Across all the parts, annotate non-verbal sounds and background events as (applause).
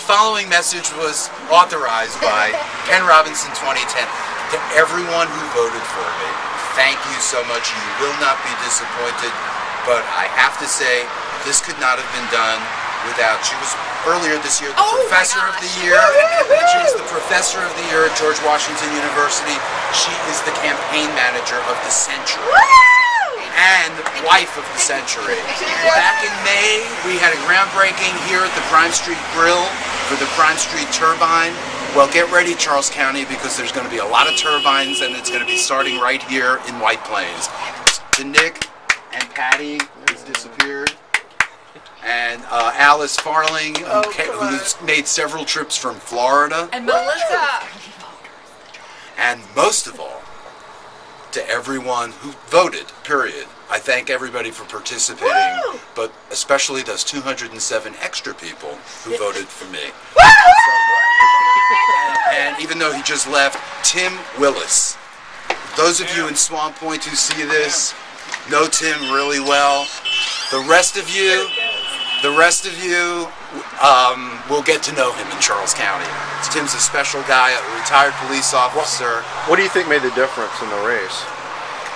following message was authorized by Ken Robinson 2010 to everyone who voted for me. Thank you so much. You will not be disappointed. But I have to say, this could not have been done without. She was earlier this year the Oh professor of the year. She was the professor of the year at George Washington University. She is the campaign manager of the century and the wife of the century. Back in May, we had a groundbreaking here at the Prime Street Grill for the Prime Street Turbine. Well, get ready, Charles County, because there's going to be a lot of turbines, and it's going to be starting right here in White Plains. To Nick and Patty, who's disappeared, and uh, Alice Farling, who Oh, who's made several trips from Florida, And Melissa. and most of all, to everyone who voted, period. I thank everybody for participating, Woo! but especially those 207 extra people who voted for me. And, and even though he just left, Tim Willis. Those of you in Swan Point who see this know Tim really well. The rest of you, the rest of you um, will get to know him in Charles County. Tim's a special guy, a retired police officer. What do you think made the difference in the race?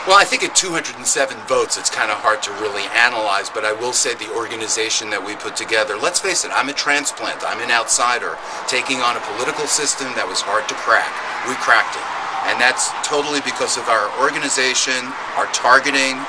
Well, I think at 207 votes, it's kind of hard to really analyze, but I will say the organization that we put together, let's face it, I'm a transplant, I'm an outsider, taking on a political system that was hard to crack. We cracked it. And that's totally because of our organization, our targeting,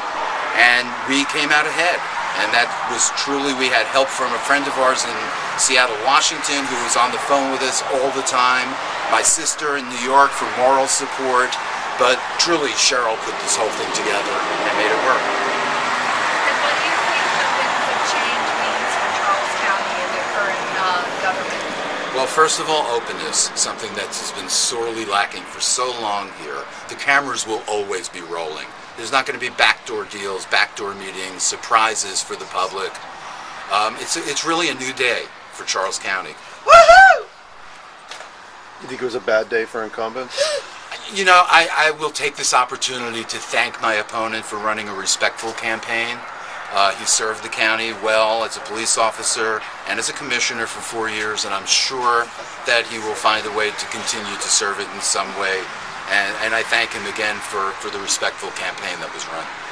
and we came out ahead. And that was truly, we had help from a friend of ours in Seattle, Washington, who was on the phone with us all the time, my sister in New York for moral support. But truly, Cheryl put this whole thing together and made it work. And what do you think the, the change means for Charles County and the current uh, government? Well, first of all, openness, something that has been sorely lacking for so long here. The cameras will always be rolling. There's not going to be backdoor deals, backdoor meetings, surprises for the public. Um, it's, it's really a new day for Charles County. Woohoo! You think it was a bad day for incumbents? (gasps) (laughs) You know, I, I will take this opportunity to thank my opponent for running a respectful campaign. Uh, he served the county well as a police officer and as a commissioner for four years, and I'm sure that he will find a way to continue to serve it in some way. And, and I thank him again for, for the respectful campaign that was run.